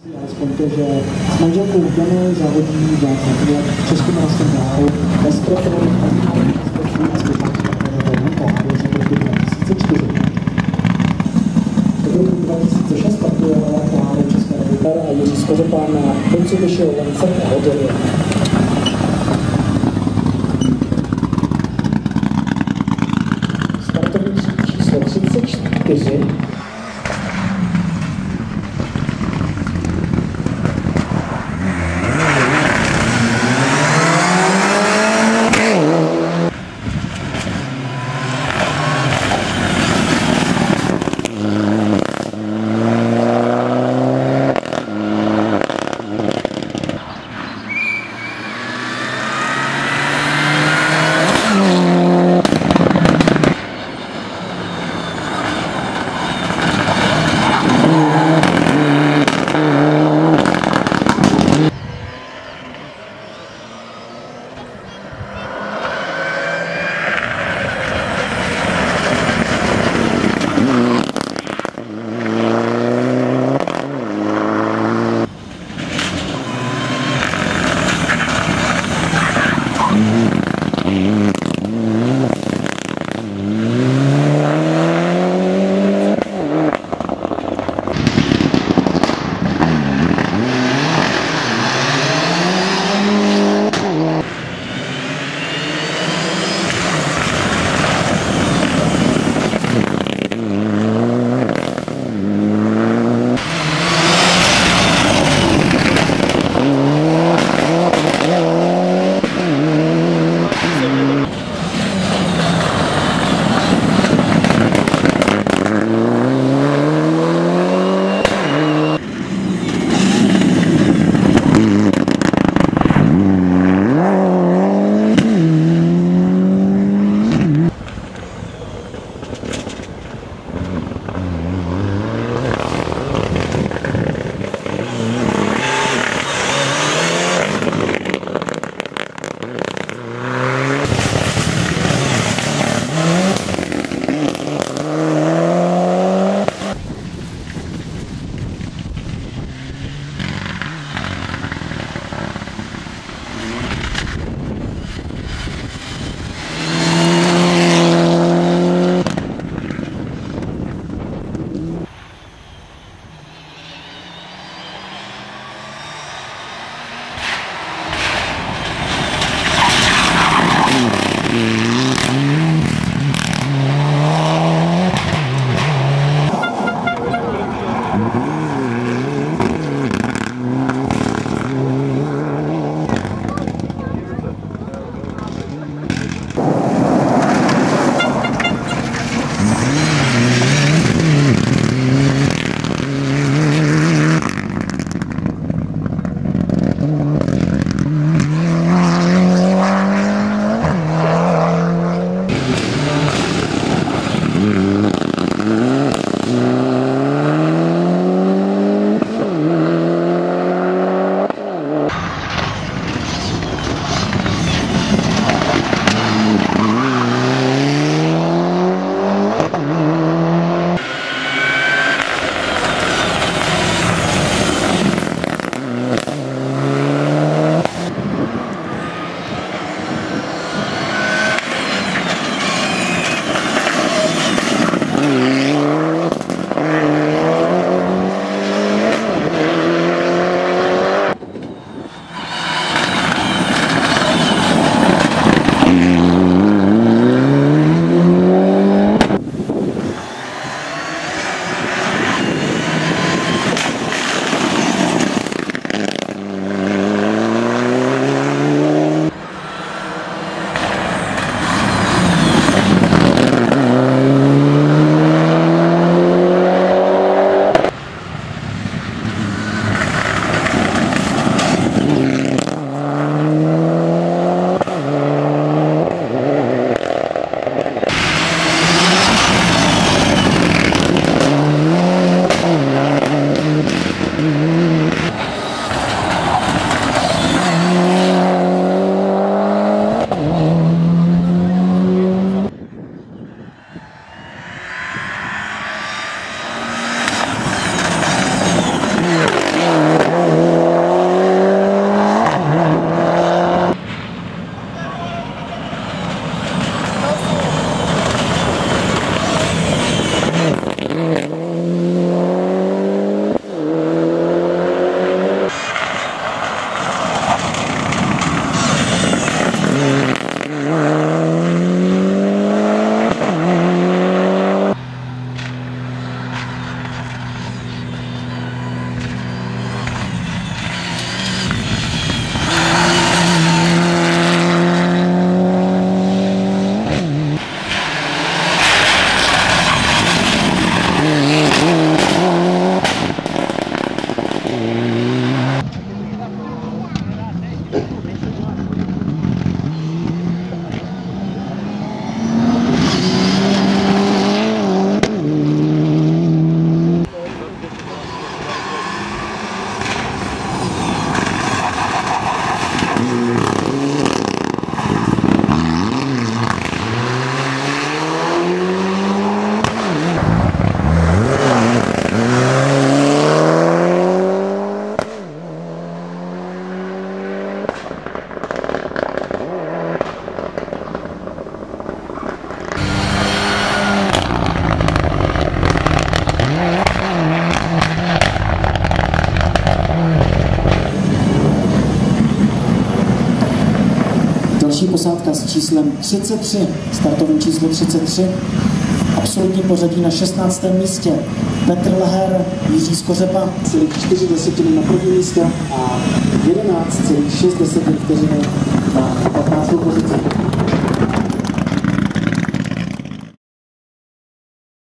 Aspoň to, že s manželkou Janou závodí za Českomoravském dál ve skratorových a spěcháčích poháru z roku 2004. Od roku 2006 startuje ale poháru České republiky a Jiří Skořepán na Mitsubishi Lancer Hodlie. Startovní číslo 34 Mm-hmm. Další posádka s číslem 33, startovní číslo 33, absolutní pořadí na 16. místě. Petr Leher, Jiří Skořepa, celý 4 desetiny na první místě a 11,6 desetin vteřiny na 15. pozici.